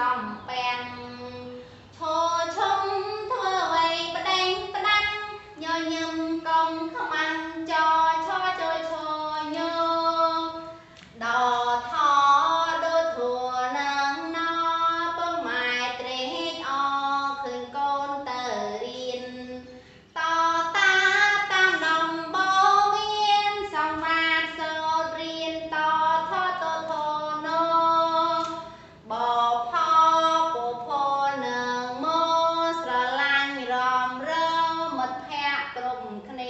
三ป ក្នុងគ្នា